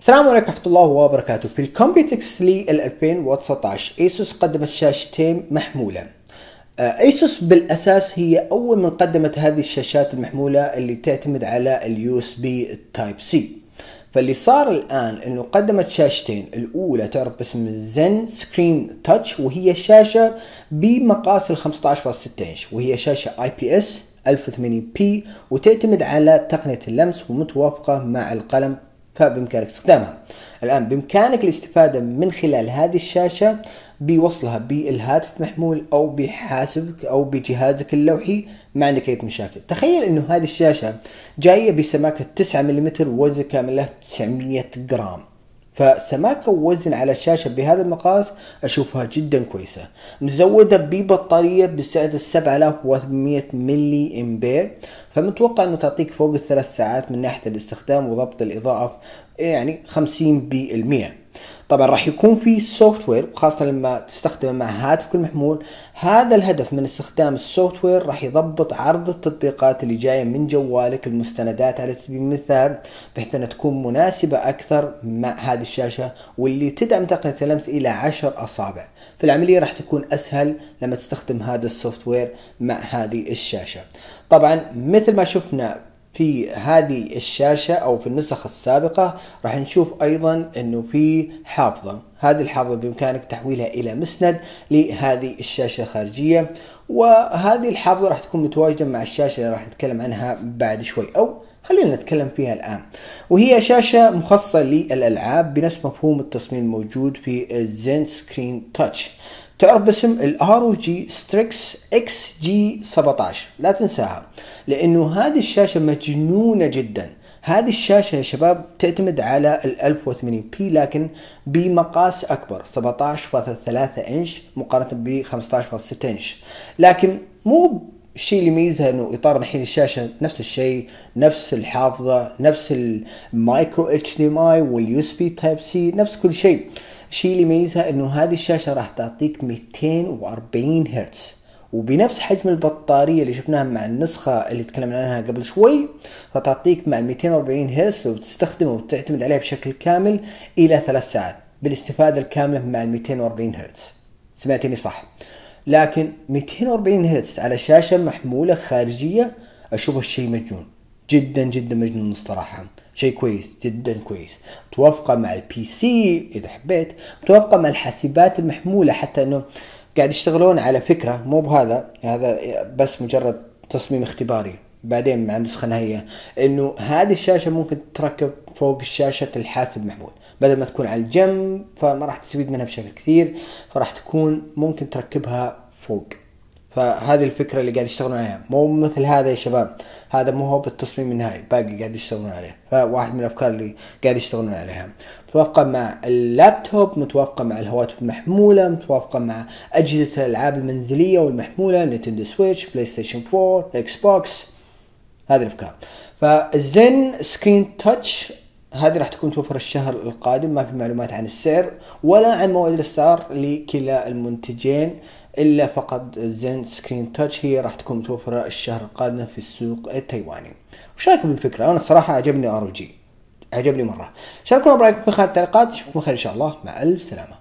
السلام عليكم ورحمة الله وبركاته. في ال Computex لل 2019 ASUS قدمت شاشتين محمولة. ASUS بالأساس هي أول من قدمت هذه الشاشات المحمولة اللي تعتمد على ال USB Type-C فاللي صار الآن إنه قدمت شاشتين الأولى تعرف باسم ZenScreen Touch وهي شاشة بمقاس ال 15.6 إنش وهي شاشة IPS 1080 p وتعتمد على تقنية اللمس ومتوافقة مع القلم فبإمكانك استخدامها. الآن بإمكانك الاستفادة من خلال هذه الشاشة بوصلها بالهاتف محمول أو بحاسبك أو بجهازك اللوحي ما عندك أي مشاكل. تخيل أنه هذه الشاشة جاية بسماكة 9 ملم ووزن كامل 900 جرام. فسماكة ووزن على الشاشة بهذا المقاس أشوفها جدا كويسة. مزودة ببطارية بسعة 7800 ملي إمبير. فمتوقع إنه تعطيك فوق الثلاث ساعات من ناحية الاستخدام وضبط الإضاءة يعني 50% طبعا راح يكون في software خاصة لما تستخدمه مع هاتفك المحمول هذا الهدف من استخدام ال software راح يضبط عرض التطبيقات اللي جاية من جوالك المستندات. على سبيل المثال بحيث أنها تكون مناسبة أكثر مع هذه الشاشة واللي تدعم تقنية اللمس إلى عشر أصابع. فالعملية راح تكون أسهل لما تستخدم هذا ال software مع هذه الشاشة. طبعا مثل ما شفنا في هذه الشاشة أو في النسخ السابقة راح نشوف أيضا إنه في حافظة. هذه الحافظة بإمكانك تحويلها إلى مسند لهذه الشاشة الخارجية وهذه الحافظة راح تكون متواجدة مع الشاشة اللي راح نتكلم عنها بعد شوي أو خلينا نتكلم فيها الآن. وهي شاشة مخصصة للألعاب بنفس مفهوم التصميم الموجود في ال ZenScreen Touch تعرف باسم ال ROG Strix XG 17 لا تنساها. لأنه هذه الشاشة مجنونة جدا. هذه الشاشة يا شباب تعتمد على ال 1080 p لكن بمقاس أكبر 17.3 إنش مقارنة ب 15.6 إنش. لكن مو الشيء اللي يميزها إنه اطار نحيل الشاشة نفس الشيء نفس الحافظة نفس المايكرو اتش دي ام اي واليو اس بي تايب سي نفس كل شيء. الشيء اللي يميزها إنه هذه الشاشة راح تعطيك 240 هرتز. وبنفس حجم البطارية اللي شفناها مع النسخة اللي تكلمنا عنها قبل شوي فتعطيك مع 240 هرتز وتستخدمه وتعتمد عليه بشكل كامل إلى ثلاث ساعات بالاستفادة الكاملة مع ال 240 هرتز. سمعتني صح. لكن 240 هرتز على شاشة محمولة خارجية أشوفه الشيء مجنون. جدا جدا مجنون الصراحة شيء كويس جدا كويس. متوافقة مع ال PC إذا حبيت. متوافقة مع الحاسبات المحمولة حتى أنه قاعد يشتغلون على فكرة مو بهذا هذا بس مجرد تصميم اختباري. بعدين مع النسخة النهائية إنه هذه الشاشة ممكن تركب فوق شاشة الحاسب المحمول. بدل ما تكون على الجنب فما راح تستفيد منها بشكل كثير فراح تكون ممكن تركبها فوق. فهذه الفكرة اللي قاعد يشتغلون عليها. مو مثل هذا يا شباب. هذا مو هو بالتصميم النهائي. باقي قاعد يشتغلون عليه. فواحد من الأفكار اللي قاعد يشتغلون عليها. متوافقة مع اللابتوب متوافقة مع الهواتف المحمولة متوافقة مع أجهزة الألعاب المنزلية والمحمولة Nintendo Switch PlayStation 4 Xbox هذه الأفكار. فال ZenScreen Touch هذه راح تكون توفر الشهر القادم. ما في معلومات عن السعر ولا عن موعد الإصدار لكلا المنتجين. إلا فقط ZenScreen Touch هي راح تكون متوفرة الشهر القادم في السوق التايواني. وش رأيكم بالفكرة؟ أنا الصراحه عجبني ROG. عجبني مرة. شاركونا برأيكم في خلال التعليقات. نشوفكم خير إن شاء الله. مع ألف سلامة.